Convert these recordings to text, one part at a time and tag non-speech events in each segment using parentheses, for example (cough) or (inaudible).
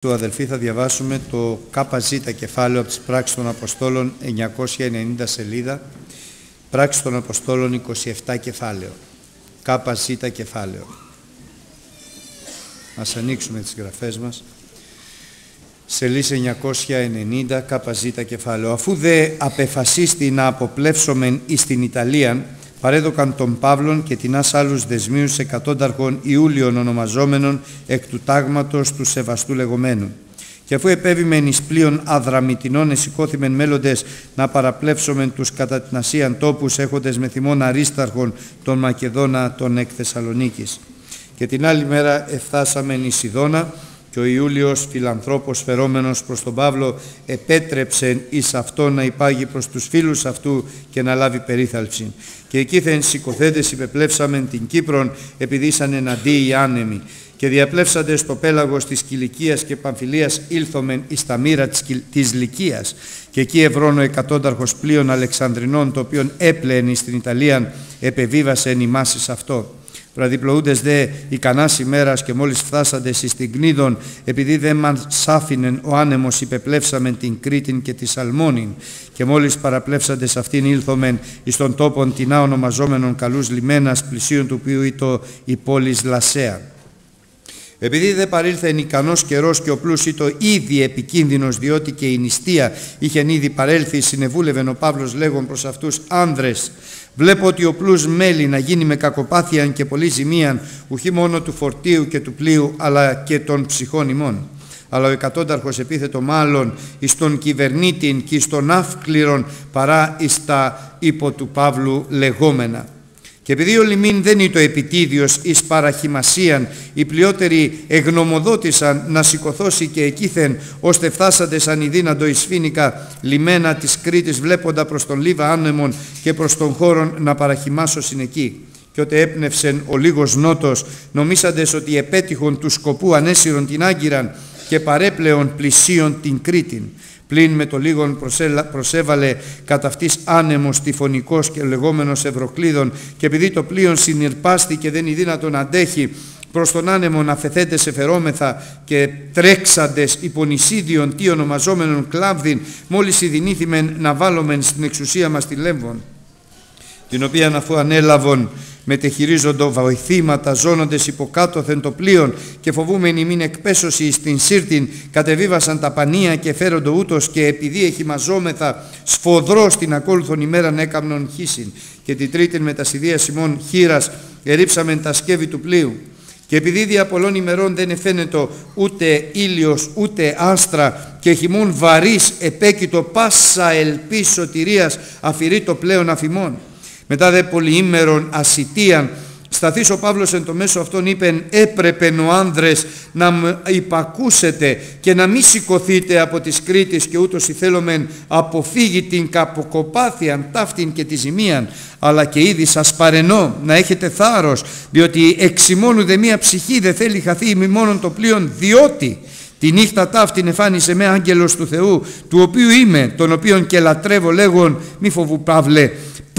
του αδελφοί θα διαβάσουμε το ΚΖ κεφάλαιο από τις πράξεις των Αποστόλων 990 σελίδα πράξεις των Αποστόλων 27 κεφάλαιο. ΚΖ κεφάλαιο. Ας ανοίξουμε τις γραφές μας. Σελίδα 990 ΚΖ κεφάλαιο. Αφού δε απεφασίστη να αποπλέψομεν εις την Ιταλία παρέδωκαν τον Παύλον και την άλλους δεσμίους εκατόνταρχων Ιούλιων ονομαζόμενων εκ του τάγματος του Σεβαστού λεγόμενου. Και αφού επέβημεν εις πλοίων αδραμητινών εσηκώθημεν μέλλοντες να παραπλέψομεν τους κατά την Ασίαν τόπους έχοντες με θυμόν αρίσταρχων τον Μακεδόνα των εκ Θεσσαλονίκης. Και την άλλη μέρα εφτάσαμεν εις Ιδώνα και ο Ιούλιος φιλανθρώπος φερόμενος προς τον Παύλο επέτρεψε εις αυτό να υπάγει προς τους φίλους αυτού και να λάβει περίθαλψη. Και εκεί θα σηκωθέντες υπεπλέψαμεν την Κύπρον επειδή ήσαν εναντί οι άνεμοι. Και διαπλέψαντες στο πέλαγος της Κιλικίας και Παμφιλίας ήλθομεν εις τα μοίρα της, της Λυκίας. Και εκεί ευρώνω εκατόνταρχος πλοίων Αλεξανδρινών το οποίον έπλεεν στην Ιταλία επεβίβασεν ημάσεις αυτό Βραδιπλοούντες δε ικανάς ημέρας και μόλις φτάσαντες εις την Κνίδων, επειδή δεν μας άφηνεν ο άνεμος υπεπλέψαμεν την Κρήτην και τη Σαλμόνιν και μόλις παραπλέψαντες σε αυτήν ήλθομεν εις τον τόπον την ονομαζόμενων καλούς λιμένας πλησίων του οποίου ήτο η πόλης Λασέα. Επειδή δεν παρήλθεν ικανός καιρός και ο πλούς ήτο ήδη επικίνδυνος διότι και η νηστεία είχε ήδη παρέλθει συνεβούλευεν ο Παύλος λέγον προς αυτούς άνδρες Βλέπω ότι ο πλούς μέλη να γίνει με κακοπάθειαν και πολύ ζημίαν, ουχή μόνο του φορτίου και του πλοίου, αλλά και των ψυχών ημών. Αλλά ο εκατόνταρχος επίθετο μάλλον εις τον κυβερνήτην και εις τον αύκληρον παρά εις τα υπό του Παύλου λεγόμενα. Και επειδή ο λιμήν δεν είναι το επιτίδιος εις παραχημασίαν, οι πλειότεροι εγνωμοδότησαν να σηκωθώσει και εκείθεν, ώστε φτάσατε σαν ειδύναντο εις φίνικα λιμένα της Κρήτης βλέποντα προς τον Λίβα άνεμον και προς τον χώρον να παραχημάσωσιν εκεί. Και ότε έπνευσεν ο λίγος νότος, νομίσαντες ότι επέτυχον του σκοπού ανέσυρον την Άγκυραν και παρέπλεον πλησίον την Κρήτην πλην με το λίγον προσέβαλε κατά αυτής άνεμος τυφωνικός και λεγόμενος ευρωκλίδων και επειδή το πλοίον συνειρπάστη και δεν είναι δύνατον αντέχει προς τον άνεμο να φεθέτε σε φερόμεθα και τρέξαντες υπονησίδιον τι ονομαζόμενον κλάβδιν μόλις ειδηνήθημεν να βάλομεν στην εξουσία μας τη Λέμβον την οποία αφού ανέλαβον μετεχειρίζοντο βοηθήματα ζώνοντες υποκάτωθεν το πλοίον και φοβούμενοι μην εκπέσωση στην σύρτην κατεβίβασαν τα πανία και φέροντο ούτως και επειδή έχει μαζόμεθα σφοδρό στην ακόλουθον ημέραν έκαμνον χύσιν. Και τη τρίτη με τα σιδεία Σιμών χείρας ερίψαμεν τα σκεύη του πλοίου. Και επειδή δια πολλών ημερών δεν εφαίνεται ούτε ήλιος ούτε άστρα και χειμών βαρύς επέκειτο πάσα ελπίς σωτηρίας αφηρεί το πλέον αφημών μετά δε πολυήμερον ασιτίαν σταθείς ο Παύλος εν το μέσο αυτόν είπεν έπρεπε ο άνδρες να υπακούσετε και να μη σηκωθείτε από τις Κρήτης και ούτως ηθέλομεν αποφύγει την καποκοπάθειαν ταύτην και τη ζημίαν. Αλλά και ήδη σας παρενώ να έχετε θάρρος διότι εξημώνου δε μία ψυχή δεν θέλει χαθεί μη μόνον το πλοίον διότι Τη νύχτα ταύτην εφάνισε με άγγελος του Θεού, του οποίου είμαι, τον οποίον και λατρεύω λέγον, μη φοβού Παύλε,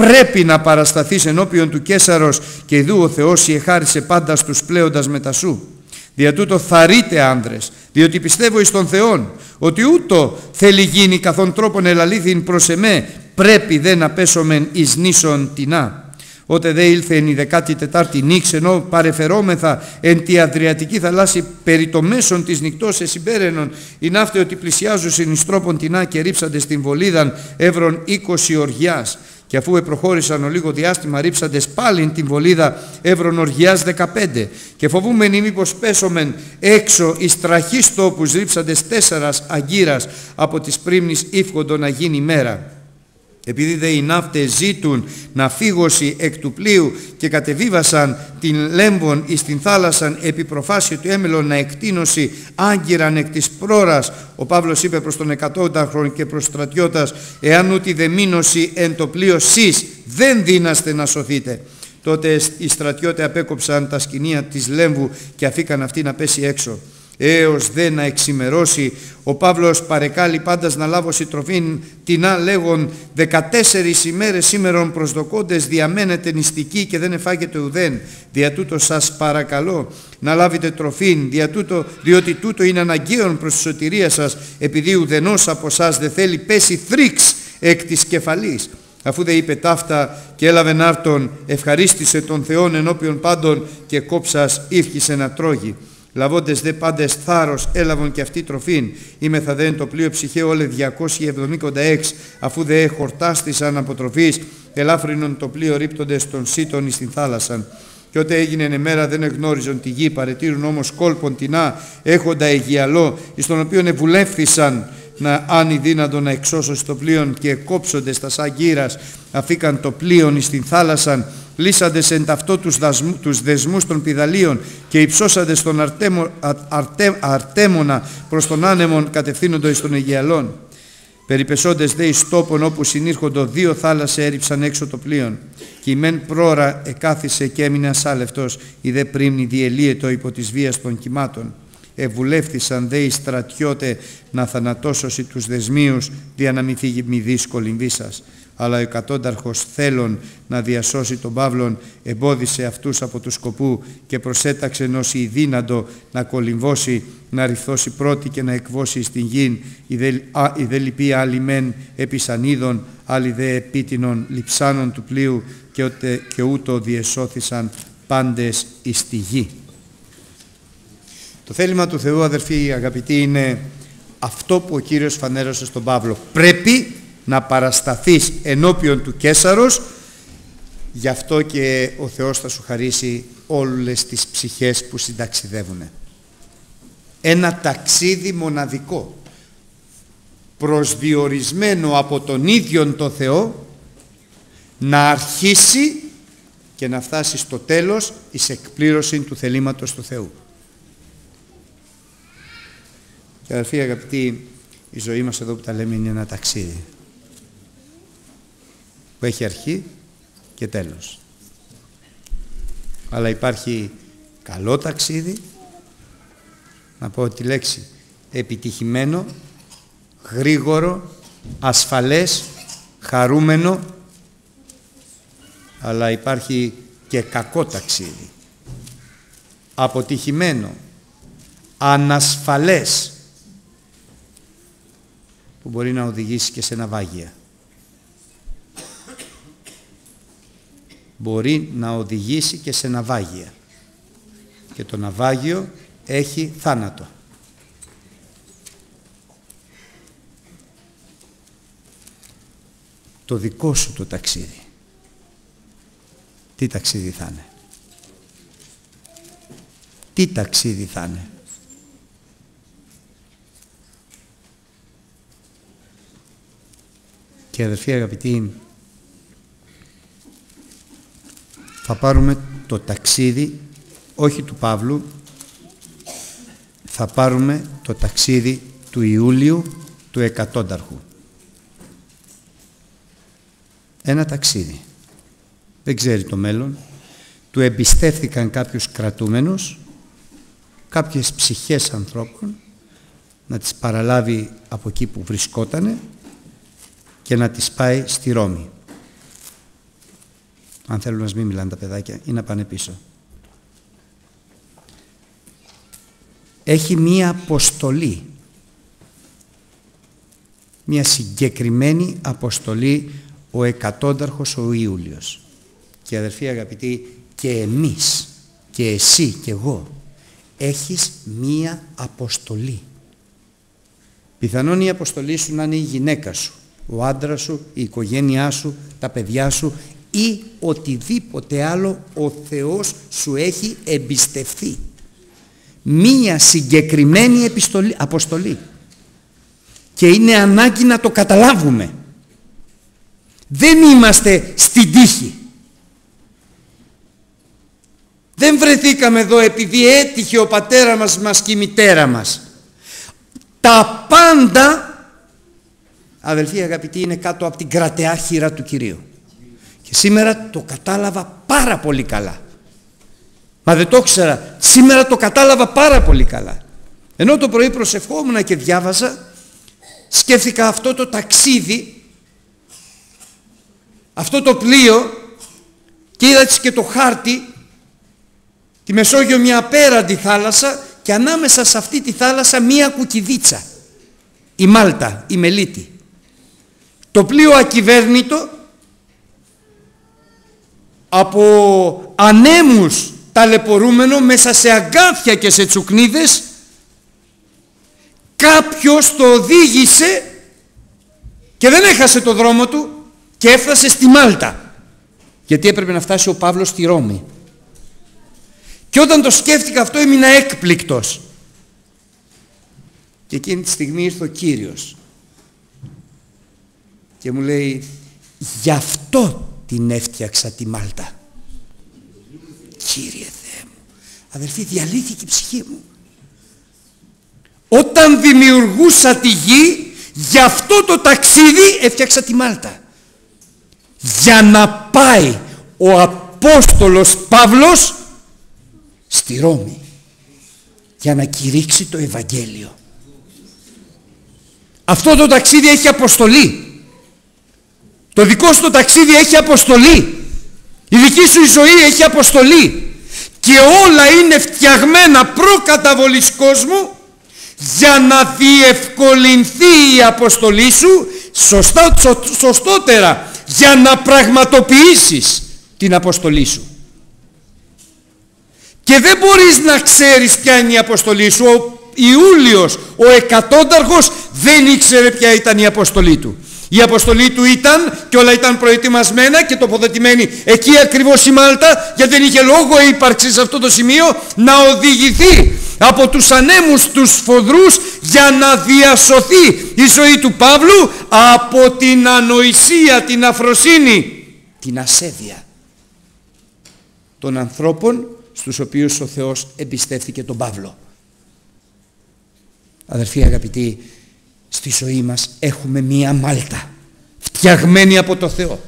πρέπει να παρασταθείς ενώπιον του Κέσαρος και ειδού ο Θεός η εχάρισε πάντα στους πλέοντας μετά σου. Δια τούτο θαρείτε άνδρες, διότι πιστεύω εις τον Θεόν, ότι ούτω θέλει γίνει καθόν τρόπον ελαλήθην προς εμέ, πρέπει δε να πέσομεν εις νήσον τεινά. Ότε δε ήλθε η 14η νύξ ενώ παρεφερόμεθα εν τη Αδριατική θαλάσση περί το μέσον της νυχτός εσυμπέρενον η ναύτες ότι πλησιάζουσιν εις τρόπον τεινά και ρίψαντες στην βολίδαν εύρων 20 οργιάς και αφού επροχώρησαν ο λίγο διάστημα ρίψαντες πάλι την βολίδα εύρων οργιάς 15 και φοβούμενοι μήπως πέσομεν έξω εις τραχείς τόπους ρίψαντες τέσσερας αγκύρας από τις πρίμνης ύφκοντο να γίνει μέρα επειδή δε οι ναύτες ζήτουν να φύγωση εκ του πλοίου και κατεβίβασαν την λέμβον εις την θάλασσαν επί προφάσιο του έμελον να εκτείνωση άγκυραν εκ της πρόρας ο Παύλος είπε προς τον εκατόνταχρον και προς στρατιώτας εάν ούτι δε μείνωση εν το πλοίο σεις δεν δύναστε να σωθείτε τότε οι στρατιώτες απέκοψαν τα σκηνία της λέμβου και αφήκαν αυτή να πέσει έξω έως δε να εξημερώσει. Ο Παύλος παρεκάλει πάντας να λάβω συντροφήν τεινά λέγον 14 ημέρες σήμερον προσδοκώντες διαμένετε νηστική και δεν εφάγετε ουδέν. Δια τούτο σας παρακαλώ να λάβετε τροφήν, δια τούτο, διότι τούτο είναι αναγκαίον προς τη σωτηρία σας, επειδή ουδενός από εσά δεν θέλει πέσει θρύξ εκ της κεφαλής. Αφού δε είπε ταύτα και έλαβε νάρτον, ευχαρίστησε τον Θεόν ενώπιον πάντων και κόψας ήρχισε να τρώγει. Λαβώντες δε πάντες θάρρος έλαβον και αυτή τροφήν. Είμαι θα δέν το πλοίο ψυχαίο όλε 276 αφού δε χορτάστησαν από τροφής ελάφρυνον το πλοίο ρίπτοντες των σύτων εις την θάλασσαν. Και ότε έγινε εμέρα δεν εγνώριζον τη γη, παρετήρουν όμως κόλπον τεινά, έχοντα αιγιαλό, εις τον οποίον ευουλεύθησαν να αν δύνατο να εξώσω στο πλοίο και κόψονται στα σαγγύρας αφήκαν το πλοίο εις την θάλασσαν λύσαντες εν ταυτό τους, δασμού, τους δεσμούς των πιδαλίων και υψώσαντες στον αρτέμο, αρτέ, αρτέμονα προς τον άνεμον κατευθύνοντος εις των Αιγιαλών. Περιπεσόντες δε εις τόπον όπου συνήρχοντο δύο θάλασσε έριψαν έξω το πλοίο και η μεν πρόωρα εκάθισε και έμεινε ασάλευτος η δε πρίμνη διελύετο υπό της βίας των κυμάτων ευουλεύθησαν δε οι στρατιώτε να θανατώσωσι τους δεσμίους δια να μην φύγει μη δύσκολη βίσας. Αλλά ο εκατόνταρχος θέλων να διασώσει τον Παύλον εμπόδισε αυτούς από τους σκοπού και προσέταξε ενός η δύνατο να κολυμβώσει, να ρυθώσει πρώτη και να εκβώσει στην γην η δε, α, η δε λυπή άλλη μεν επισανίδων, άλλη δε επίτινων λιψάνων του πλοίου και, και ούτω διεσώθησαν πάντες εις τη γη. Το θέλημα του Θεού αδερφοί αγαπητοί είναι αυτό που ο Κύριος φανέρωσε στον Παύλο. Πρέπει να παρασταθείς ενώπιον του Κέσαρος γι' αυτό και ο Θεός θα σου χαρίσει όλες τις ψυχές που συνταξιδεύουν. Ένα ταξίδι μοναδικό προσδιορισμένο από τον ίδιον το Θεό να αρχίσει και να φτάσει στο τέλος εις εκπλήρωση του θελήματος του Θεού. Και αδερφοί αγαπητοί, η ζωή μας εδώ που τα λέμε είναι ένα ταξίδι που έχει αρχή και τέλος. Αλλά υπάρχει καλό ταξίδι, να πω τη λέξη επιτυχημένο, γρήγορο, ασφαλές, χαρούμενο, αλλά υπάρχει και κακό ταξίδι. Αποτυχημένο, ανασφαλές, που μπορεί να οδηγήσει και σε ναυάγια. Μπορεί να οδηγήσει και σε ναυάγια. Και το ναυάγιο έχει θάνατο. Το δικό σου το ταξίδι. Τι ταξίδι θα είναι; Τι ταξίδι θα είναι; Και αδερφοί αγαπητοί, θα πάρουμε το ταξίδι, όχι του Παύλου, θα πάρουμε το ταξίδι του Ιούλιου του εκατόνταρχου. Ένα ταξίδι. Δεν ξέρει το μέλλον. Του εμπιστεύθηκαν κάποιους κρατούμενους, κάποιες ψυχές ανθρώπων, να τις παραλάβει από εκεί που βρισκότανε και να τις πάει στη Ρώμη. Αν θέλουν να μην μιλάνε τα παιδάκια ή να πάνε πίσω. Έχει μία αποστολή. Μία συγκεκριμένη αποστολή ο εκατόνταρχος ο Ιούλιος. Και αδερφοί αγαπητοί, και εμείς, και εσύ και εγώ, έχεις μία αποστολή. Πιθανόν η αποστολή σου να είναι η γυναίκα σου, ο άντρας σου, η οικογένειά σου, τα παιδιά σου ή οτιδήποτε άλλο ο Θεός σου έχει εμπιστευθεί. Μία συγκεκριμένη επιστολή, αποστολή. Και είναι ανάγκη να το καταλάβουμε. Δεν είμαστε στην τύχη. Δεν βρεθήκαμε εδώ επειδή έτυχε ο πατέρας μας, μας και η μητέρα μας. Τα πάντα αδελφοί αγαπητοί είναι κάτω από την κρατεά χείρα του Κυρίου. Και σήμερα το κατάλαβα πάρα πολύ καλά. Μα δεν το ήξερα. Σήμερα το κατάλαβα πάρα πολύ καλά. Ενώ το πρωί προσευχόμουν και διάβαζα, σκέφτηκα αυτό το ταξίδι, αυτό το πλοίο και είδα και το χάρτη, τη Μεσόγειο μια απέραντη θάλασσα και ανάμεσα σε αυτή τη θάλασσα μία κουκιδίτσα. Η Μάλτα, η Μελίτη. Το πλοίο ακυβέρνητο από ανέμους ταλαιπωρούμενο μέσα σε αγκάθια και σε τσουκνίδες κάποιος το οδήγησε και δεν έχασε το δρόμο του και έφτασε στη Μάλτα. Γιατί έπρεπε να φτάσει ο Παύλος στη Ρώμη. Και όταν το σκέφτηκα αυτό έμεινα έκπληκτος. Και εκείνη τη στιγμή ήρθε ο Κύριος και μου λέει γι' αυτό την έφτιαξα τη Μάλτα. Κύριε Θεέ μου αδελφοί διαλύθηκε η ψυχή μου. Όταν δημιουργούσα τη γη γι' αυτό το ταξίδι έφτιαξα τη Μάλτα. Για να πάει ο Απόστολος Παύλος στη Ρώμη για να κηρύξει το Ευαγγέλιο. Αυτό το ταξίδι έχει αποστολή το δικό σου το ταξίδι έχει αποστολή η δική σου η ζωή έχει αποστολή και όλα είναι φτιαγμένα προκαταβολής κόσμου για να διευκολυνθεί η αποστολή σου σωστά, σωστότερα για να πραγματοποιήσεις την αποστολή σου. Και δεν μπορείς να ξέρεις ποια είναι η αποστολή σου. Ο Ιούλιος, ο εκατόνταρχος δεν ήξερε ποια ήταν η αποστολή του. Η αποστολή του ήταν και όλα ήταν προετοιμασμένα και τοποθετημένη εκεί ακριβώς η Μάλτα γιατί δεν είχε λόγο ύπαρξη σε αυτό το σημείο να οδηγηθεί από τους ανέμους τους φοδρούς για να διασωθεί η ζωή του Παύλου από την ανοησία, την αφροσύνη, την ασέβεια των ανθρώπων στους οποίους ο Θεός εμπιστεύθηκε τον Παύλο. Αδερφοί αγαπητοί, στη ζωή μας έχουμε μία μάλτα φτιαγμένη από το Θεό.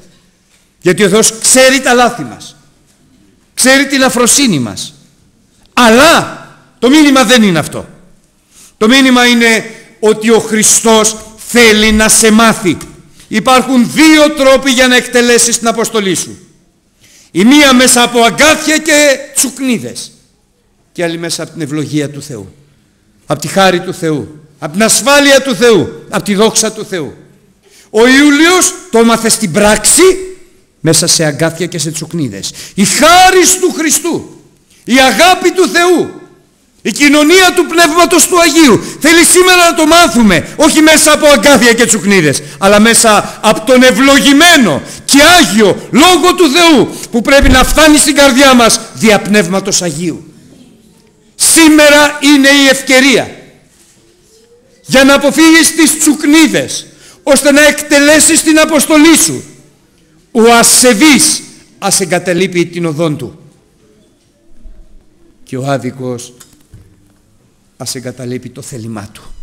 Γιατί ο Θεός ξέρει τα λάθη μας. Ξέρει την αφροσύνη μας. Αλλά το μήνυμα δεν είναι αυτό. Το μήνυμα είναι ότι ο Χριστός θέλει να σε μάθει. Υπάρχουν δύο τρόποι για να εκτελέσεις την αποστολή σου. Η μία μέσα από αγκάθια και τσουκνίδες. Και άλλη μέσα από την ευλογία του Θεού. Από τη χάρη του Θεού από την ασφάλεια του Θεού, από τη δόξα του Θεού. Ο Ιούλιος το έμαθε στην πράξη μέσα σε αγκάθια και σε τσουκνίδες. Η χάρη του Χριστού, η αγάπη του Θεού, η κοινωνία του Πνεύματος του Αγίου θέλει σήμερα να το μάθουμε όχι μέσα από αγκάθια και τσουκνίδες αλλά μέσα από τον ευλογημένο και Άγιο Λόγο του Θεού που πρέπει να φτάνει στην καρδιά μας δια Πνεύματος Αγίου. Σήμερα είναι η ευκαιρία για να αποφύγεις τις τσουκνίδες ώστε να εκτελέσεις την αποστολή σου. Ο ασεβής ας εγκαταλείπει την οδόν του και ο άδικος ας εγκαταλείπει το θέλημά του.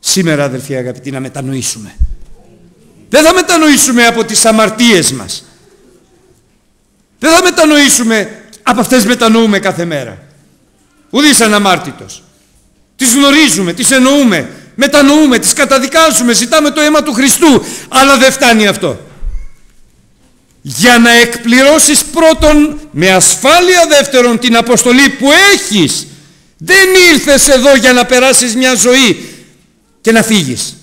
Σήμερα αδελφοί αγαπητοί να μετανοήσουμε. Δεν θα μετανοήσουμε από τις αμαρτίες μας. Δεν θα μετανοήσουμε από αυτές μετανοούμε κάθε μέρα. Ουδής αναμάρτητος. Τις γνωρίζουμε, τις εννοούμε, μετανοούμε, τις καταδικάζουμε, ζητάμε το αίμα του Χριστού. Αλλά δεν φτάνει αυτό. Για να εκπληρώσεις πρώτον με ασφάλεια δεύτερον την αποστολή που έχεις. Δεν ήρθες εδώ για να περάσεις μια ζωή και να φύγεις.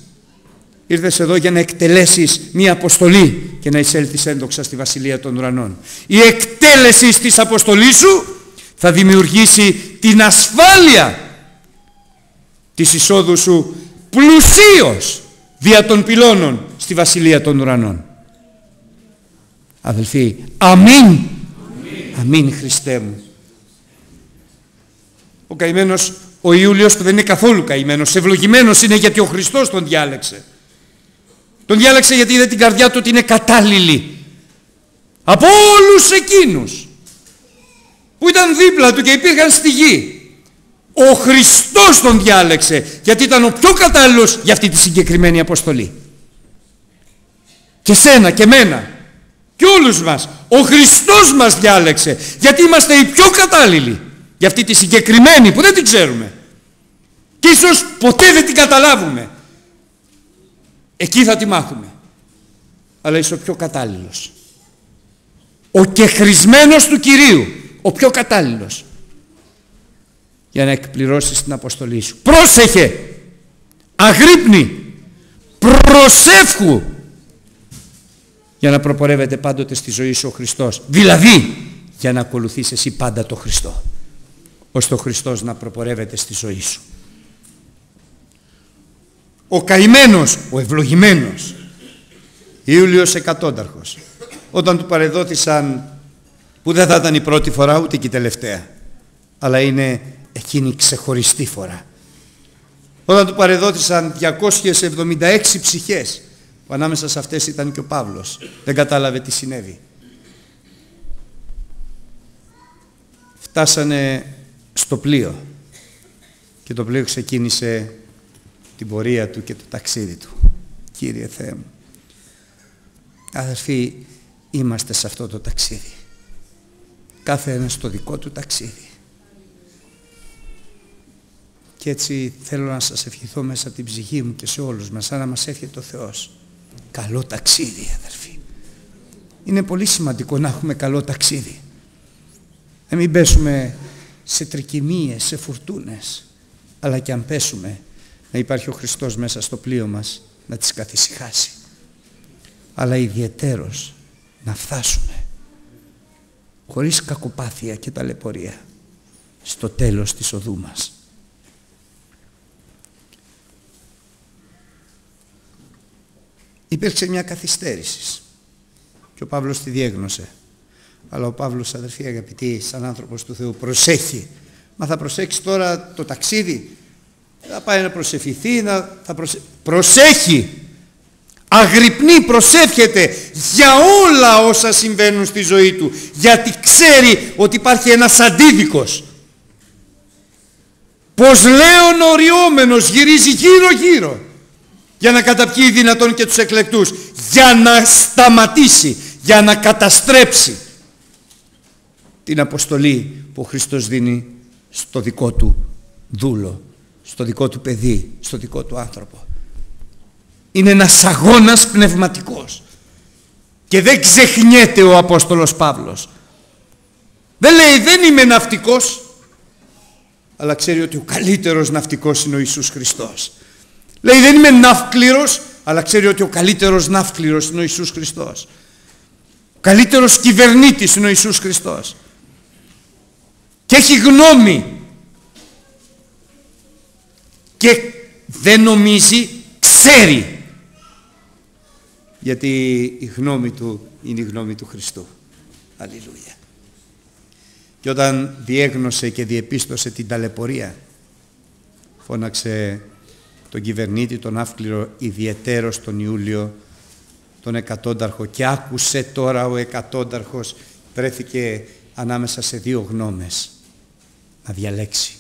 Ήρθες εδώ για να εκτελέσεις μια αποστολή και να εισέλθεις έντοξα στη Βασιλεία των Ουρανών. Η εκτέλεση της αποστολής σου θα δημιουργήσει την ασφάλεια της εισόδου σου πλουσίως δια των πυλώνων στη Βασιλεία των Ουρανών. Αδελφοί, αμήν. Αμήν, Χριστέ μου. Ο καημένος, ο Ιούλιος που δεν είναι καθόλου καημένος, ευλογημένος είναι γιατί ο Χριστός τον διάλεξε. Τον διάλεξε γιατί είδε την καρδιά του ότι είναι κατάλληλη. Από όλους εκείνους που ήταν δίπλα του και υπήρχαν στη γη ο Χριστός τον διάλεξε γιατί ήταν ο πιο κατάλληλος για αυτή τη συγκεκριμένη αποστολή. Και σένα και μένα και όλους μας. Ο Χριστός μας διάλεξε γιατί είμαστε οι πιο κατάλληλοι για αυτή τη συγκεκριμένη που δεν την ξέρουμε Και ίσως ποτέ δεν την καταλάβουμε. Εκεί θα τη μάθουμε. Αλλά είσαι ο πιο κατάλληλος. Ο κεχρισμένος του Κυρίου. Ο πιο κατάλληλος. Για να εκπληρώσεις την αποστολή σου. Πρόσεχε. Αγρύπνη. Προσεύχου. Για να προπορεύεται πάντοτε στη ζωή σου ο Χριστός. Δηλαδή για να ακολουθείς εσύ πάντα το Χριστό. Ώστε ο Χριστός να προπορεύεται στη ζωή σου ο καημένος, ο ευλογημένος, Ιούλιος Εκατόνταρχος, όταν του παρεδόθησαν, που δεν θα ήταν η πρώτη φορά ούτε και η τελευταία, αλλά είναι εκείνη η ξεχωριστή φορά. Όταν του παρεδόθησαν 276 ψυχές, που ανάμεσα σε αυτές ήταν και ο Παύλος, δεν κατάλαβε τι συνέβη. Φτάσανε στο πλοίο και το πλοίο ξεκίνησε την πορεία του και το ταξίδι του. Κύριε Θεέ μου. Αδερφοί, είμαστε σε αυτό το ταξίδι. Κάθε ένας στο δικό του ταξίδι. Και έτσι θέλω να σας ευχηθώ μέσα από την ψυχή μου και σε όλους μας, σαν να μας εύχεται ο Θεός. Καλό ταξίδι, αδερφοί. Είναι πολύ σημαντικό να έχουμε καλό ταξίδι. Να μην πέσουμε σε τρικυμίες, σε φουρτούνες, αλλά και αν πέσουμε να υπάρχει ο Χριστός μέσα στο πλοίο μας να τις καθησυχάσει αλλά ιδιαιτέρως να φτάσουμε χωρίς κακοπάθεια και ταλαιπωρία στο τέλος της οδού μας. Υπήρξε μια καθυστέρησης και ο Παύλος τη διέγνωσε. Αλλά ο Παύλος αδερφοί αγαπητοί σαν άνθρωπος του Θεού προσέχει. Μα θα προσέξει τώρα το ταξίδι θα πάει να προσευχηθεί, να, θα προσε... προσέχει. Αγρυπνεί, προσεύχεται για όλα όσα συμβαίνουν στη ζωή του. Γιατί ξέρει ότι υπάρχει ένας αντίδικος. Πως λέων οριόμενος γυρίζει γύρω γύρω για να καταπιεί δυνατόν και τους εκλεκτούς. Για να σταματήσει, για να καταστρέψει την αποστολή που ο Χριστός δίνει στο δικό του δούλο στο δικό του παιδί, στο δικό του άνθρωπο. Είναι ένας αγώνας πνευματικός. Και δεν ξεχνιέται ο Απόστολος Παύλος. Δεν λέει δεν είμαι ναυτικός, αλλά ξέρει ότι ο καλύτερος ναυτικός είναι ο Ιησούς Χριστός. Λέει δεν είμαι ναύκληρος, αλλά ξέρει ότι ο καλύτερος ναύκληρος είναι ο Ιησούς Χριστός. Ο καλύτερος κυβερνήτης είναι ο Ιησούς Χριστός. Και έχει γνώμη και δεν νομίζει, ξέρει. Γιατί η γνώμη του είναι η γνώμη του Χριστού. Αλληλούια. Και όταν διέγνωσε και διεπίστωσε την ταλαιπωρία, φώναξε τον κυβερνήτη, τον άφκληρο ιδιαιτέρως τον Ιούλιο, τον εκατόνταρχο και άκουσε τώρα ο εκατόνταρχος βρέθηκε ανάμεσα σε δύο γνώμες να διαλέξει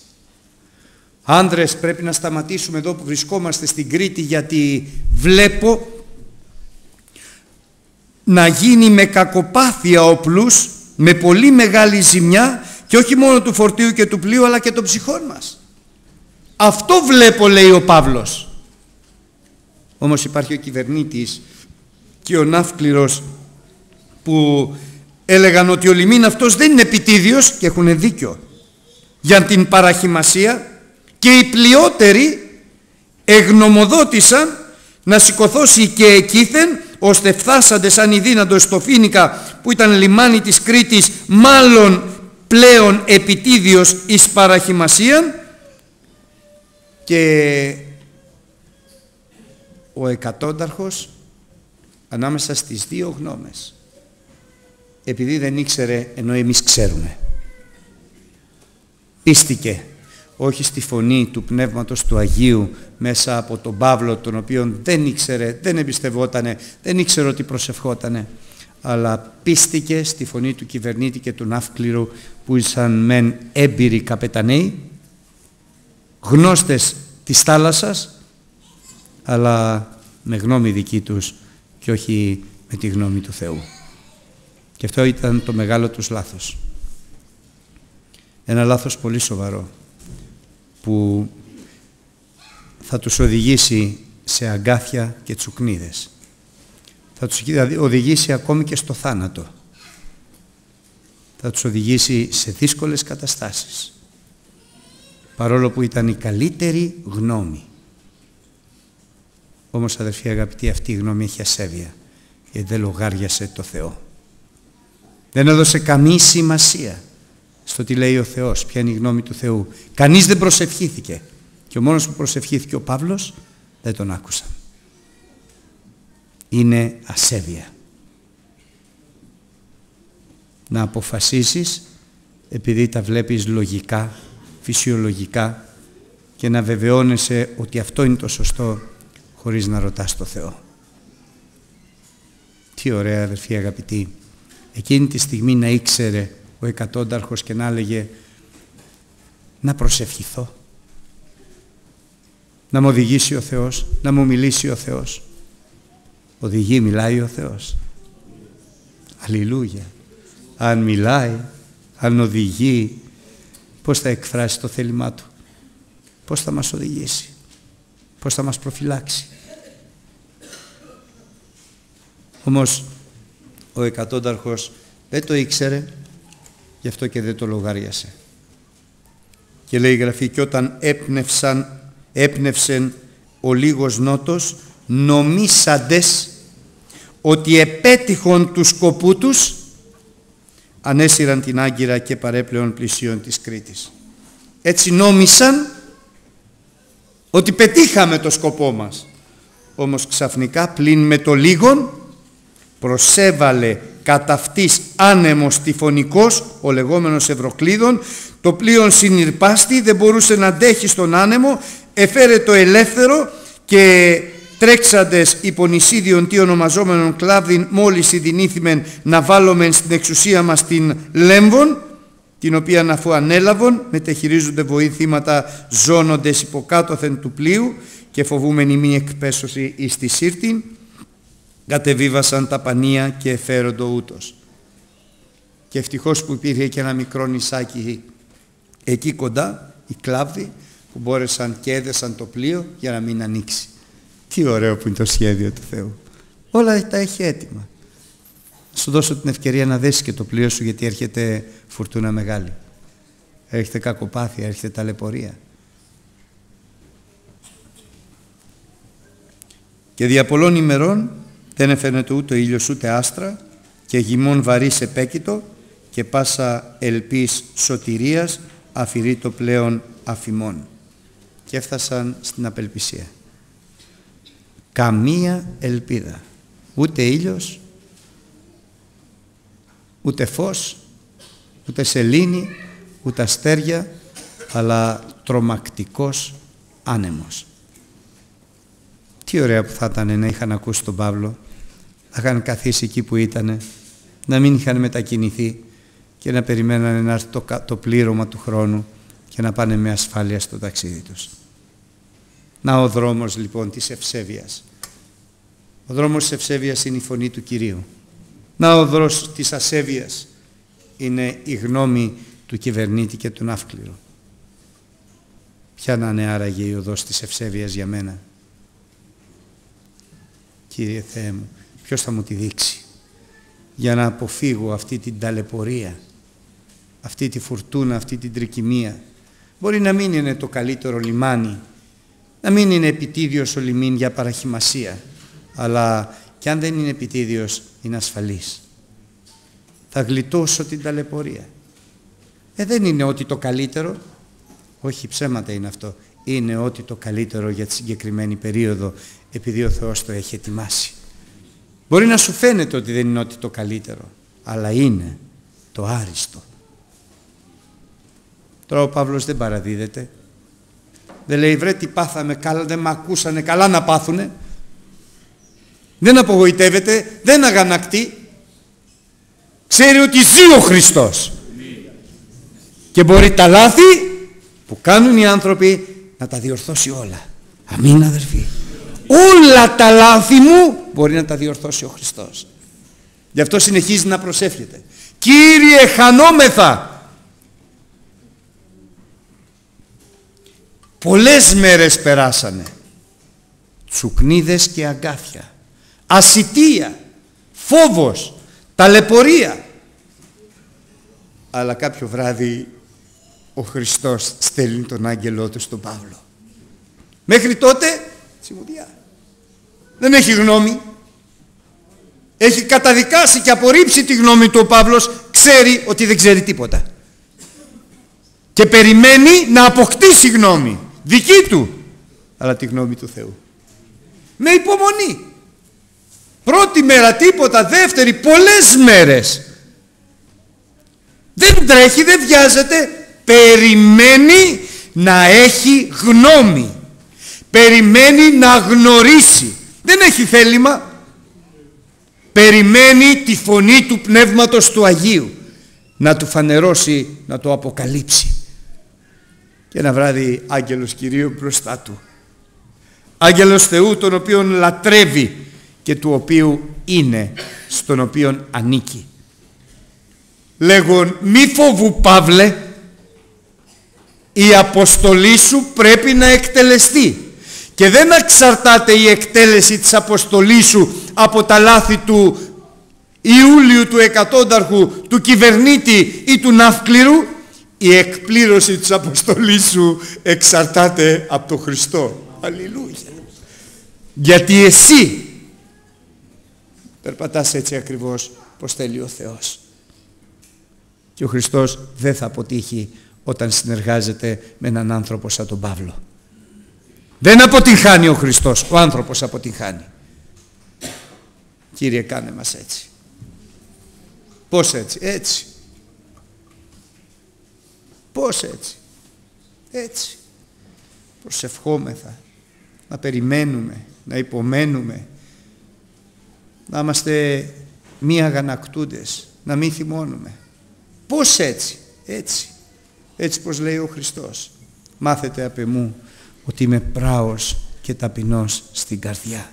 Άνδρες πρέπει να σταματήσουμε εδώ που βρισκόμαστε στην Κρήτη γιατί βλέπω να γίνει με κακοπάθεια ο πλούς, με πολύ μεγάλη ζημιά και όχι μόνο του φορτίου και του πλοίου αλλά και των ψυχών μας. Αυτό βλέπω λέει ο Παύλος. Όμως υπάρχει ο κυβερνήτης και ο ναύκληρος που έλεγαν ότι ο λιμήν αυτός δεν είναι επιτίδιος και έχουν δίκιο για την παραχημασία και οι πλειότεροι εγνωμοδότησαν να σηκωθώσει και εκείθεν ώστε φτάσαντε σαν οι στο Φίνικα που ήταν λιμάνι της Κρήτης μάλλον πλέον επιτίδιος εις παραχημασίαν και ο εκατόνταρχος ανάμεσα στις δύο γνώμες επειδή δεν ήξερε ενώ εμείς ξέρουμε πίστηκε όχι στη φωνή του Πνεύματος του Αγίου μέσα από τον Παύλο τον οποίον δεν ήξερε, δεν εμπιστευότανε, δεν ήξερε ότι προσευχότανε αλλά πίστηκε στη φωνή του κυβερνήτη και του ναύκληρου που ήσαν μεν έμπειροι καπεταναίοι γνώστες της θάλασσας αλλά με γνώμη δική τους και όχι με τη γνώμη του Θεού. Και αυτό ήταν το μεγάλο τους λάθος. Ένα λάθος πολύ σοβαρό που θα τους οδηγήσει σε αγκάθια και τσουκνίδες. Θα τους οδηγήσει ακόμη και στο θάνατο. Θα τους οδηγήσει σε δύσκολες καταστάσεις. Παρόλο που ήταν η καλύτερη γνώμη. Όμως αδερφοί αγαπητοί αυτή η γνώμη έχει ασέβεια γιατί δεν λογάριασε το Θεό. Δεν έδωσε καμία σημασία στο τι λέει ο Θεός, ποια είναι η γνώμη του Θεού. Κανείς δεν προσευχήθηκε. Και ο μόνος που προσευχήθηκε ο Παύλος δεν τον άκουσαν. Είναι ασέβεια. Να αποφασίσεις επειδή τα βλέπεις λογικά, φυσιολογικά και να βεβαιώνεσαι ότι αυτό είναι το σωστό χωρίς να ρωτάς το Θεό. Τι ωραία αδερφοί αγαπητοί. Εκείνη τη στιγμή να ήξερε ο εκατόνταρχος και να έλεγε να προσευχηθώ. Να μου οδηγήσει ο Θεός, να μου μιλήσει ο Θεός. Οδηγεί, μιλάει ο Θεός. Αλληλούια. Αν μιλάει, αν οδηγεί, πώς θα εκφράσει το θέλημά Του. Πώς θα μας οδηγήσει. Πώς θα μας προφυλάξει. Όμως ο εκατόνταρχος δεν το ήξερε, γι' αυτό και δεν το λογάριασε. Και λέει η Γραφή και όταν έπνευσαν, έπνευσεν ο λίγος νότος νομίσαντες ότι επέτυχον τους σκοπού τους ανέσυραν την Άγκυρα και παρέπλεον πλησίων της Κρήτης. Έτσι νόμισαν ότι πετύχαμε το σκοπό μας. Όμως ξαφνικά πλην με το λίγον προσέβαλε κατά αυτής άνεμος τυφωνικός, ο λεγόμενος Ευρωκλείδων, το πλοίο συνειρπάστη, δεν μπορούσε να αντέχει στον άνεμο, εφέρε το ελεύθερο και τρέξαντες υπονησίδιον τι ονομαζόμενον κλάβδιν μόλις συνδυνήθημεν να βάλουμε στην εξουσία μας την Λέμβον, την οποία αφού ανέλαβον μετεχειρίζονται βοήθηματα ζώνοντες υποκάτωθεν του πλοίου και φοβούμενη μη εκπέσωση εις τη σύρτην κατεβίβασαν τα πανία και εφέροντο ούτως. Και ευτυχώς που υπήρχε και ένα μικρό νησάκι εκεί κοντά, οι κλάβδοι, που μπόρεσαν και έδεσαν το πλοίο για να μην ανοίξει. Τι ωραίο που είναι το σχέδιο του Θεού. Όλα τα έχει έτοιμα. Σου δώσω την ευκαιρία να δέσεις και το πλοίο σου γιατί έρχεται φουρτούνα μεγάλη. Έρχεται κακοπάθεια, έρχεται ταλαιπωρία. Και δια πολλών ημερών δεν έφερνεται ούτε ήλιος ούτε άστρα και γυμών βαρύς επέκητο και πάσα ελπίς σωτηρίας αφηρεί το πλέον αφημών. Και έφτασαν στην απελπισία. Καμία ελπίδα. Ούτε ήλιος, ούτε φως, ούτε σελήνη, ούτε αστέρια, αλλά τρομακτικός άνεμος. Τι ωραία που θα ήταν να είχαν ακούσει τον Παύλο, να είχαν καθίσει εκεί που ήταν, να μην είχαν μετακινηθεί και να περιμένανε να έρθει το, το πλήρωμα του χρόνου και να πάνε με ασφάλεια στο ταξίδι τους. Να ο δρόμος λοιπόν της ευσέβειας. Ο δρόμος της ευσέβειας είναι η φωνή του Κυρίου. Να ο δρόμος της ασέβειας είναι η γνώμη του κυβερνήτη και του ναύκληρου. Ποια να είναι άραγε η οδός της ευσέβειας για μένα; Κύριε Θεέ μου, ποιος θα μου τη δείξει; Για να αποφύγω αυτή την ταλαιπωρία, αυτή τη φουρτούνα, αυτή την τρικυμία. Μπορεί να μην είναι το καλύτερο λιμάνι, να μην είναι επιτίδιος ο λιμίν για παραχημασία, αλλά και αν δεν είναι επιτίδιος είναι ασφαλής. Θα γλιτώσω την ταλαιπωρία. Ε, δεν είναι ότι το καλύτερο, όχι ψέματα είναι αυτό, είναι ότι το καλύτερο για τη συγκεκριμένη περίοδο επειδή ο Θεός το έχει ετοιμάσει. Μπορεί να σου φαίνεται ότι δεν είναι ότι το καλύτερο, αλλά είναι το άριστο. Τώρα ο Παύλος δεν παραδίδεται. Δεν λέει βρε τι πάθαμε καλά, δεν με ακούσανε καλά να πάθουνε. Δεν απογοητεύεται, δεν αγανακτεί. Ξέρει ότι ζει ο Χριστός. Και μπορεί τα λάθη που κάνουν οι άνθρωποι να τα διορθώσει όλα. Αμήν αδερφοί όλα τα λάθη μου μπορεί να τα διορθώσει ο Χριστός. Γι' αυτό συνεχίζει να προσεύχεται. Κύριε χανόμεθα. Πολλές μέρες περάσανε. τσουκνίδες και αγκάθια, ασυτεία, φόβος, ταλαιπωρία. Αλλά κάποιο βράδυ ο Χριστός στέλνει τον άγγελό του στον Παύλο. Μέχρι τότε, τσιμουδιά, δεν έχει γνώμη. Έχει καταδικάσει και απορρίψει τη γνώμη του ο Παύλος, ξέρει ότι δεν ξέρει τίποτα. Και περιμένει να αποκτήσει γνώμη, δική του, αλλά τη γνώμη του Θεού. Με υπομονή. Πρώτη μέρα τίποτα, δεύτερη πολλές μέρες. Δεν τρέχει, δεν βιάζεται, περιμένει να έχει γνώμη. Περιμένει να γνωρίσει. Δεν έχει θέλημα. Περιμένει τη φωνή του Πνεύματος του Αγίου να του φανερώσει, να το αποκαλύψει. Και ένα βράδυ άγγελος Κυρίου μπροστά του. Άγγελος Θεού τον οποίον λατρεύει και του οποίου είναι, στον οποίον ανήκει. Λέγον μη φοβού Παύλε, η αποστολή σου πρέπει να εκτελεστεί και δεν εξαρτάται η εκτέλεση της αποστολής σου από τα λάθη του Ιούλιου του εκατόνταρχου, του κυβερνήτη ή του ναύκληρου η εκπλήρωση της αποστολής σου εξαρτάται από τον Χριστό. Αλληλούια. Γιατί εσύ περπατάς έτσι ακριβώς πως θέλει ο Θεός. Και ο Χριστός δεν θα αποτύχει όταν συνεργάζεται με έναν άνθρωπο σαν τον Παύλο. Δεν αποτυγχάνει ο Χριστός, ο άνθρωπος αποτυγχάνει. Κύριε κάνε μας έτσι. Πώς έτσι, έτσι. Πώς έτσι, έτσι. Προσευχόμεθα, να περιμένουμε, να υπομένουμε, να είμαστε μη αγανακτούντες, να μην θυμώνουμε. Πώς έτσι, έτσι. Έτσι πως λέει ο Χριστός. Μάθετε απ' εμού ότι είμαι πράος και ταπεινός στην καρδιά.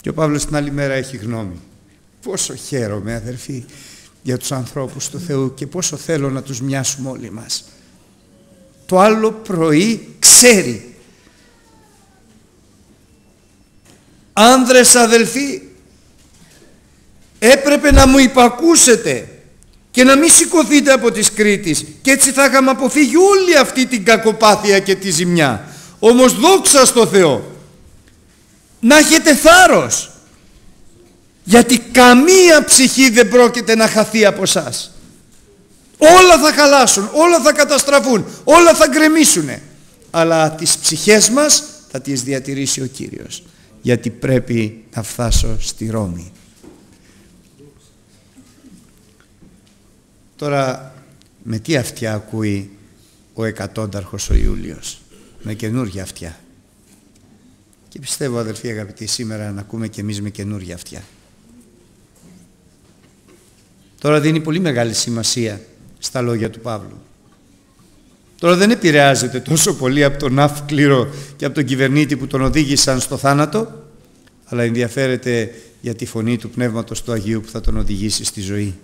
Και ο Παύλος την άλλη μέρα έχει γνώμη. Πόσο χαίρομαι αδερφοί για τους ανθρώπους του Θεού και πόσο θέλω να τους μοιάσουμε όλοι μας. Το άλλο πρωί ξέρει. Άνδρες αδελφοί, έπρεπε να μου υπακούσετε και να μην σηκωθείτε από τις Κρήτης και έτσι θα είχαμε αποφύγει όλη αυτή την κακοπάθεια και τη ζημιά. Όμως δόξα στο Θεό να έχετε θάρρος γιατί καμία ψυχή δεν πρόκειται να χαθεί από εσάς. Όλα θα χαλάσουν, όλα θα καταστραφούν, όλα θα γκρεμίσουν. Αλλά τις ψυχές μας θα τις διατηρήσει ο Κύριος. Γιατί πρέπει να φτάσω στη Ρώμη. Τώρα με τι αυτιά ακούει ο εκατόνταρχος ο Ιούλιος; Με καινούργια αυτιά. Και πιστεύω αδελφοί αγαπητοί σήμερα να ακούμε και εμείς με καινούργια αυτιά. Τώρα δίνει πολύ μεγάλη σημασία στα λόγια του Παύλου. Τώρα δεν επηρεάζεται τόσο πολύ από τον ναύκληρο και από τον κυβερνήτη που τον οδήγησαν στο θάνατο, αλλά ενδιαφέρεται για τη φωνή του Πνεύματος του Αγίου που θα τον οδηγήσει στη ζωή,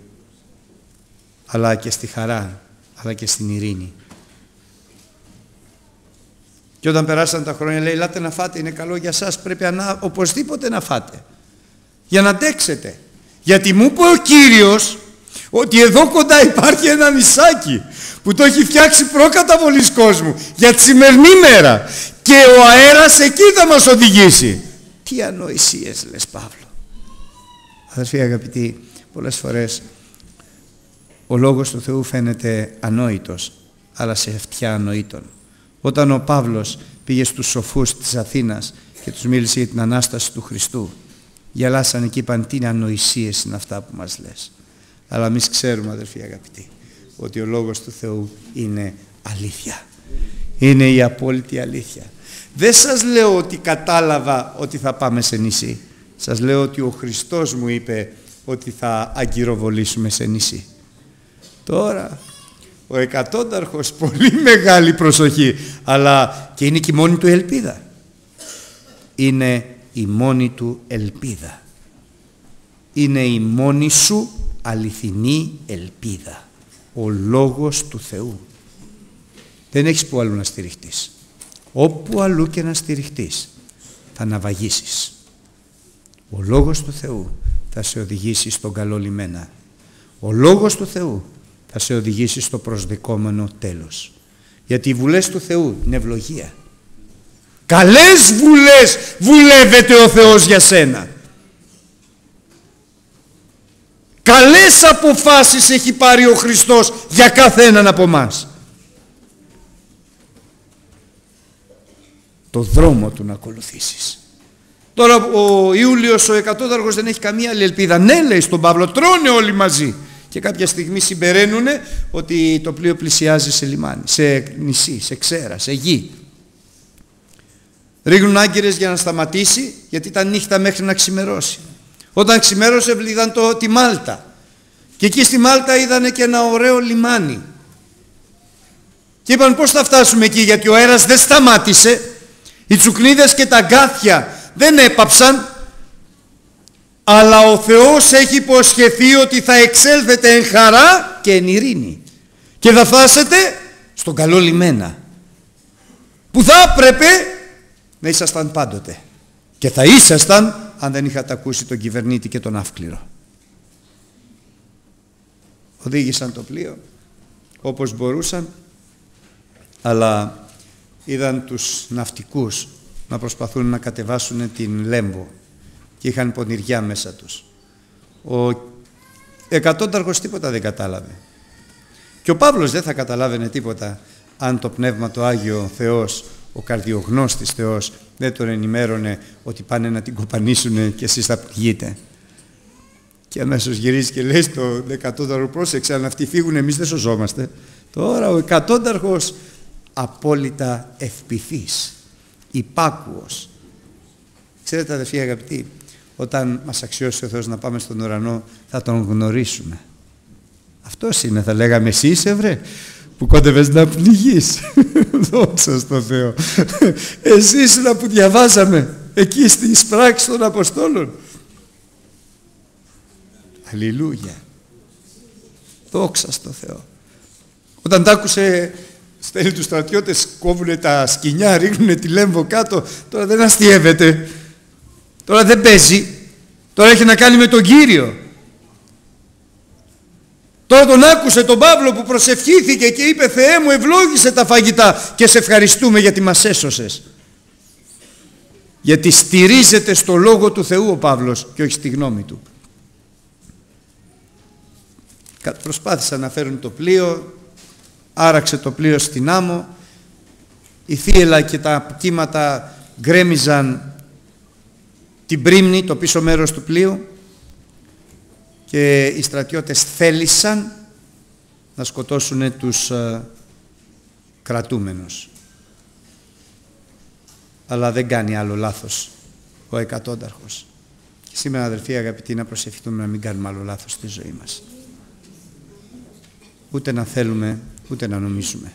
αλλά και στη χαρά, αλλά και στην ειρήνη. Και όταν περάσαν τα χρόνια λέει, ελάτε να φάτε, είναι καλό για σας, πρέπει να, οπωσδήποτε να φάτε. Για να αντέξετε. Γιατί μου είπε ο Κύριος ότι εδώ κοντά υπάρχει ένα νησάκι που το έχει φτιάξει προκαταβολής κόσμου για τη σημερινή μέρα και ο αέρας εκεί θα μας οδηγήσει. Τι ανοησίες λες Παύλο. Αδερφοί αγαπητοί, πολλές φορές ο λόγος του Θεού φαίνεται ανόητος, αλλά σε αυτιά ανοήτων. Όταν ο Παύλος πήγε στους σοφούς της Αθήνας και τους μίλησε για την Ανάσταση του Χριστού, γελάσανε και είπαν τι ανοησίες είναι αυτά που μας λες. Αλλά εμείς ξέρουμε αδερφοί αγαπητοί ότι ο Λόγος του Θεού είναι αλήθεια. Είναι η απόλυτη αλήθεια. Δεν σας λέω ότι κατάλαβα ότι θα πάμε σε νησί. Σας λέω ότι ο Χριστός μου είπε ότι θα αγκυροβολήσουμε σε νησί. Τώρα ο εκατόνταρχος πολύ (laughs) μεγάλη προσοχή αλλά και είναι και η μόνη του ελπίδα. Είναι η μόνη του ελπίδα. Είναι η μόνη σου αληθινή ελπίδα. Ο Λόγος του Θεού. Δεν έχεις που άλλο να στηριχτείς. όπου αλλού και να στηριχτείς θα ναυαγήσεις. Ο Λόγος του Θεού θα σε οδηγήσει στον καλό λιμένα. Ο Λόγος του Θεού θα σε οδηγήσει στο προσδεκόμενο τέλος. Γιατί οι βουλές του Θεού είναι ευλογία. Καλές βουλές βουλεύεται ο Θεός για σένα. Καλές αποφάσεις έχει πάρει ο Χριστός για κάθε έναν από μας. Το δρόμο του να ακολουθήσεις. Τώρα ο Ιούλιος ο εκατόδαργος δεν έχει καμία άλλη ελπίδα. Ναι λέει στον Παύλο τρώνε όλοι μαζί. Και κάποια στιγμή συμπεραίνουν ότι το πλοίο πλησιάζει σε λιμάνι, σε νησί, σε ξέρα, σε γη. Ρίχνουν άγκυρες για να σταματήσει γιατί ήταν νύχτα μέχρι να ξημερώσει. Όταν ξημέρωσε είδαν το, τη Μάλτα. Και εκεί στη Μάλτα είδανε και ένα ωραίο λιμάνι. Και είπαν πώς θα φτάσουμε εκεί γιατί ο αέρας δεν σταμάτησε. Οι τσουκνίδες και τα γκάθια δεν έπαψαν. Αλλά ο Θεός έχει υποσχεθεί ότι θα εξέλθετε εν χαρά και εν ειρήνη. Και θα φτάσετε στον καλό λιμένα. Που θα έπρεπε να ήσασταν πάντοτε. Και θα ήσασταν αν δεν είχατε ακούσει τον κυβερνήτη και τον αύκληρο. Οδήγησαν το πλοίο όπως μπορούσαν αλλά είδαν τους ναυτικούς να προσπαθούν να κατεβάσουν την Λέμβο και είχαν πονηριά μέσα τους. Ο εκατόνταργος τίποτα δεν κατάλαβε. Και ο Παύλος δεν θα καταλάβαινε τίποτα αν το Πνεύμα το Άγιο Θεός ο καρδιογνώστης Θεός δεν τον ενημέρωνε ότι πάνε να την κοπανίσουν και εσείς θα πληγείτε. Και αμέσως γυρίζει και λέει στο εκατόνταρχο πρόσεξε αν αυτοί φύγουν εμείς δεν σωζόμαστε. Τώρα ο εκατόνταρχος απόλυτα ευπηθής, υπάκουος. Ξέρετε αδερφοί αγαπητοί, όταν μας αξιώσει ο Θεός να πάμε στον ουρανό θα τον γνωρίσουμε. Αυτός είναι θα λέγαμε εσύ είσαι βρε που κόντευες να πνιγείς. Δόξα στο Θεό. Εσύ ήσουν που διαβάζαμε εκεί στις πράξεις των Αποστόλων. Αλληλούια. Δόξα στο Θεό. Όταν τ' άκουσε στέλνει τους στρατιώτες, κόβουν τα σκηνιά, ρίχνουν τη λέμβο κάτω, τώρα δεν αστείευεται. Τώρα δεν παίζει. Τώρα έχει να κάνει με τον Κύριο. Τώρα τον άκουσε τον Παύλο που προσευχήθηκε και είπε Θεέ μου ευλόγησε τα φαγητά και σε ευχαριστούμε γιατί μας έσωσες. Γιατί στηρίζεται στο Λόγο του Θεού ο Παύλος και όχι στη γνώμη του. Προσπάθησαν να φέρουν το πλοίο, άραξε το πλοίο στην άμμο, η θύελα και τα κύματα γκρέμιζαν την πρίμνη, το πίσω μέρος του πλοίου και οι στρατιώτες θέλησαν να σκοτώσουν τους ε, κρατούμενους. Αλλά δεν κάνει άλλο λάθος ο εκατόνταρχος. Και σήμερα αδελφοί αγαπητοί να προσευχηθούμε να μην κάνουμε άλλο λάθος στη ζωή μας. Ούτε να θέλουμε, ούτε να νομίζουμε.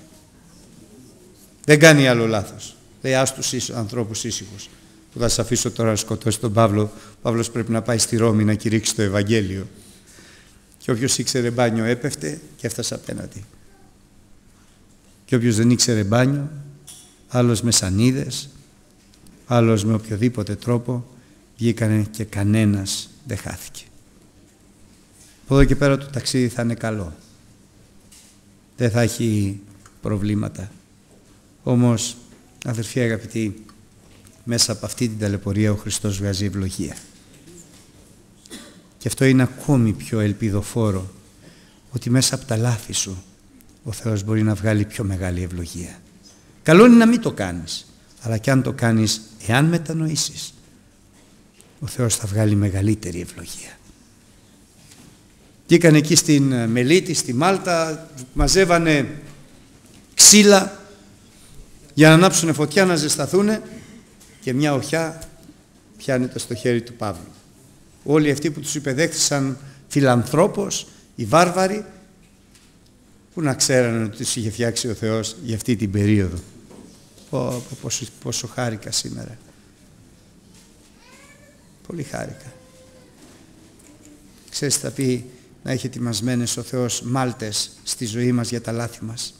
Δεν κάνει άλλο λάθος. Λέει ας τους ανθρώπους ήσυχους που θα σας αφήσω τώρα να σκοτώσει τον Παύλο. Ο Παύλος πρέπει να πάει στη Ρώμη να κηρύξει το Ευαγγέλιο. Και όποιος ήξερε μπάνιο έπεφτε και έφτασε απέναντι. Και όποιος δεν ήξερε μπάνιο, άλλος με σανίδες, άλλος με οποιοδήποτε τρόπο, βγήκανε και κανένας δεν χάθηκε. Από εδώ και πέρα το ταξίδι θα είναι καλό. Δεν θα έχει προβλήματα. Όμως, αδερφοί αγαπητοί, μέσα από αυτή την ταλαιπωρία ο Χριστός βγάζει ευλογία. Και αυτό είναι ακόμη πιο ελπιδοφόρο, ότι μέσα από τα λάθη σου ο Θεός μπορεί να βγάλει πιο μεγάλη ευλογία. Καλό είναι να μην το κάνεις, αλλά και αν το κάνεις, εάν μετανοήσεις, ο Θεός θα βγάλει μεγαλύτερη ευλογία. Βγήκαν εκεί στην ε, Μελίτη, στη Μάλτα, μαζεύανε ξύλα για να ανάψουν φωτιά, να ζεσταθούν και μια οχιά πιάνεται στο χέρι του Παύλου όλοι αυτοί που τους υπεδέχθησαν φιλανθρώπος, οι βάρβαροι, που να ξέρανε ότι τους είχε φτιάξει ο Θεός για αυτή την περίοδο. Πω, πόσο, πόσο χάρηκα σήμερα. Πολύ χάρηκα. Ξέρεις θα πει να έχει ετοιμασμένες ο Θεός μάλτες στη ζωή μας για τα λάθη μας.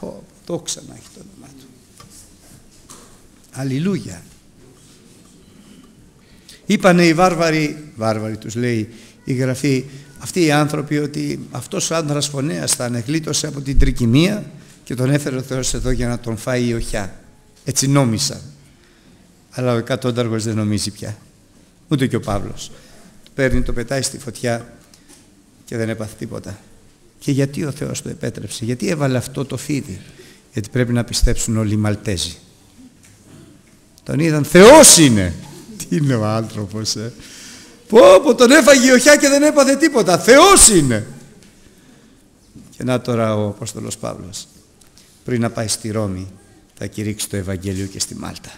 Πω, δόξα να έχει το όνομά του. Αλληλούια. Είπανε οι βάρβαροι, βάρβαροι τους λέει η Γραφή, αυτοί οι άνθρωποι ότι αυτός ο άντρας φωνέας θα ανεγλίτωσε από την τρικυμία και τον έφερε ο Θεός εδώ για να τον φάει η οχιά. Έτσι νόμισαν. Αλλά ο εκατόνταργος δεν νομίζει πια. Ούτε και ο Παύλος. Το παίρνει, το πετάει στη φωτιά και δεν έπαθε τίποτα. Και γιατί ο Θεός το επέτρεψε, γιατί έβαλε αυτό το φίδι; Γιατί πρέπει να πιστέψουν όλοι οι Μαλτέζοι. Τον είδαν, Θεός είναι. Τι είναι ο άνθρωπος, ε; Πω, πω, τον έφαγε η οχιά και δεν έπαθε τίποτα. Θεός είναι. Και να τώρα ο Απόστολος Παύλος, πριν να πάει στη Ρώμη, θα κηρύξει το Ευαγγέλιο και στη Μάλτα.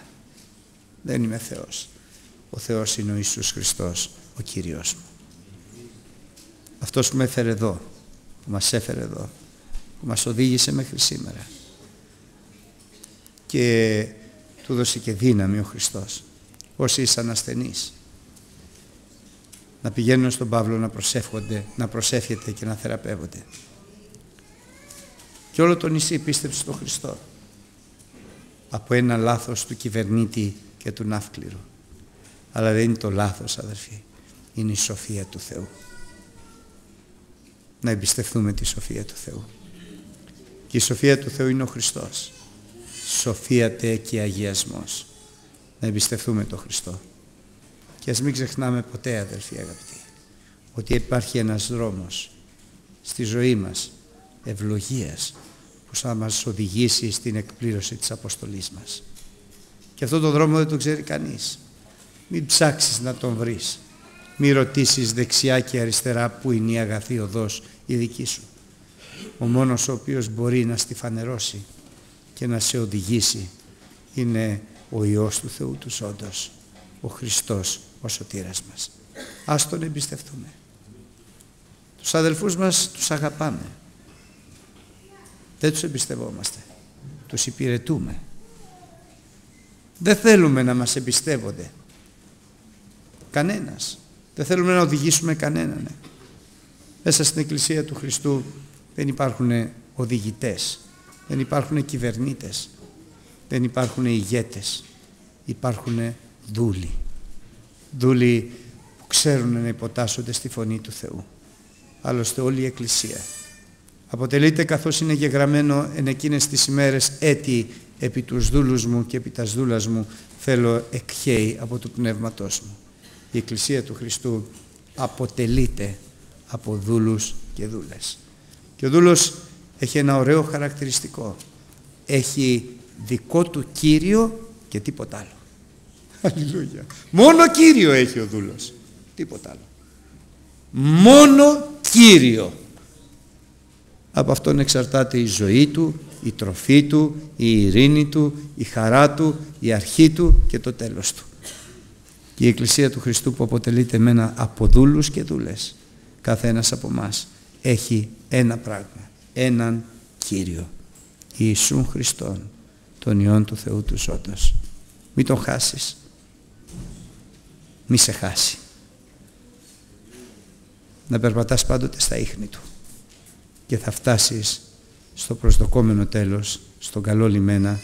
Δεν είμαι Θεός. Ο Θεός είναι ο Ιησούς Χριστός, ο Κύριος μου. Αυτός που με έφερε εδώ, που μας έφερε εδώ, που μας οδήγησε μέχρι σήμερα. Και του δώσε και δύναμη ο Χριστός. Όσοι ήσαν ασθενείς, να πηγαίνουν στον Παύλο να προσεύχονται, να προσεύχεται και να θεραπεύονται. Και όλο το νησί πίστεψε στον Χριστό από ένα λάθος του κυβερνήτη και του ναύκληρου. Αλλά δεν είναι το λάθος αδερφοί, είναι η σοφία του Θεού. Να εμπιστευτούμε τη σοφία του Θεού. Και η σοφία του Θεού είναι ο Χριστός. Σοφία τε και αγιασμός. Να εμπιστευτούμε τον Χριστό. Και ας μην ξεχνάμε ποτέ αδελφοί αγαπητοί ότι υπάρχει ένας δρόμος στη ζωή μας ευλογίας που θα μας οδηγήσει στην εκπλήρωση της αποστολής μας. Και αυτό το δρόμο δεν το ξέρει κανείς. Μην ψάξεις να τον βρεις. Μην ρωτήσεις δεξιά και αριστερά που είναι η αγαθή οδός η δική σου. Ο μόνος ο οποίος μπορεί να στη φανερώσει και να σε οδηγήσει είναι ο Υιός του Θεού του Σόντος, ο Χριστός ο σωτήρας μας. Ας τον εμπιστευτούμε. Τους αδελφούς μας τους αγαπάμε. Δεν τους εμπιστευόμαστε. Τους υπηρετούμε. Δεν θέλουμε να μας εμπιστεύονται. Κανένας. Δεν θέλουμε να οδηγήσουμε κανέναν. Μέσα στην Εκκλησία του Χριστού δεν υπάρχουν οδηγητές. Δεν υπάρχουν κυβερνήτες. Δεν υπάρχουν ηγέτες. Υπάρχουν δούλοι δούλοι που ξέρουν να υποτάσσονται στη φωνή του Θεού. Άλλωστε όλη η Εκκλησία αποτελείται καθώς είναι γεγραμμένο εν εκείνες τις ημέρες έτη επί τους δούλους μου και επί τας δούλας μου θέλω εκχέει από το πνεύματός μου. Η Εκκλησία του Χριστού αποτελείται από δούλους και δούλες. Και ο δούλος έχει ένα ωραίο χαρακτηριστικό. Έχει δικό του Κύριο και τίποτα άλλο. Αλληλούια. Μόνο Κύριο έχει ο δούλος. Τίποτα άλλο. Μόνο Κύριο. Από αυτόν εξαρτάται η ζωή του, η τροφή του, η ειρήνη του, η χαρά του, η αρχή του και το τέλος του. Και η Εκκλησία του Χριστού που αποτελείται μένα από δούλους και δούλες. Κάθε ένας από εμάς έχει ένα πράγμα, έναν Κύριο. Ιησούν Χριστόν, τον Υιόν του Θεού του Ζώντος. Μην τον χάσεις μη σε χάσει. Να περπατάς πάντοτε στα ίχνη του και θα φτάσεις στο προσδοκόμενο τέλος, στον καλό λιμένα,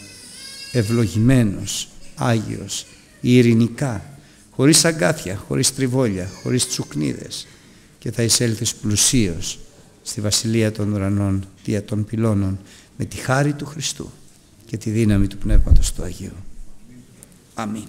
ευλογημένος, Άγιος, ειρηνικά, χωρίς αγκάθια, χωρίς τριβόλια, χωρίς τσουκνίδες και θα εισέλθεις πλουσίως στη Βασιλεία των Ουρανών δια των πυλώνων με τη χάρη του Χριστού και τη δύναμη του Πνεύματος του Αγίου. Αμήν.